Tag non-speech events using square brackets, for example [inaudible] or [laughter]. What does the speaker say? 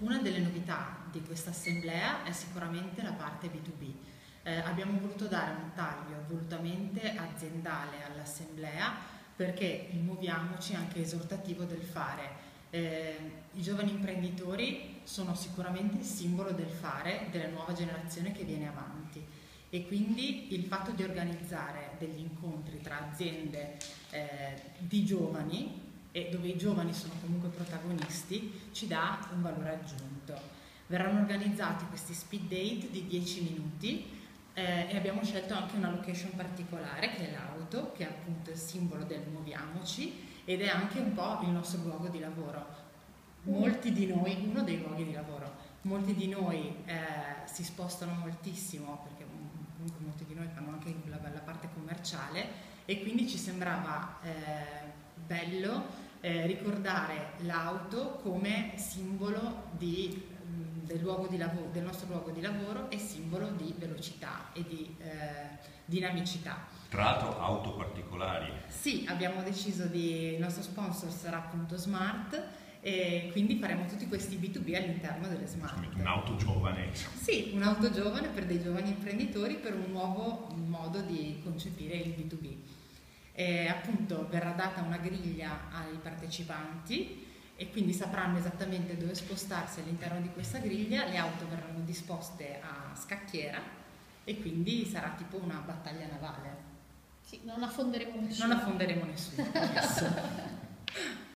Una delle novità di questa assemblea è sicuramente la parte B2B. Eh, abbiamo voluto dare un taglio volutamente aziendale all'assemblea perché muoviamoci anche esortativo del fare. Eh, I giovani imprenditori sono sicuramente il simbolo del fare della nuova generazione che viene avanti e quindi il fatto di organizzare degli incontri tra aziende eh, di giovani e dove i giovani sono comunque protagonisti ci dà un valore aggiunto. Verranno organizzati questi speed date di 10 minuti eh, e abbiamo scelto anche una location particolare che è l'auto, che è appunto il simbolo del muoviamoci ed è anche un po' il nostro luogo di lavoro. Molti di noi, uno dei luoghi di lavoro, molti di noi eh, si spostano moltissimo perché comunque molti di noi fanno anche la, la parte commerciale e quindi ci sembrava eh, bello eh, ricordare l'auto come simbolo di, mh, del, lavoro, del, nostro luogo di lavoro e simbolo di velocità e di eh, dinamicità. Tra l'altro auto particolari. Sì, abbiamo deciso di, il nostro sponsor sarà appunto Smart e quindi faremo tutti questi B2B all'interno delle smart. Un'auto giovane. Sì, un'auto giovane per dei giovani imprenditori per un nuovo modo di concepire il B2B. E appunto verrà data una griglia ai partecipanti e quindi sapranno esattamente dove spostarsi all'interno di questa griglia, le auto verranno disposte a scacchiera e quindi sarà tipo una battaglia navale. Sì, non affonderemo nessuno. Non affonderemo nessuno. [laughs]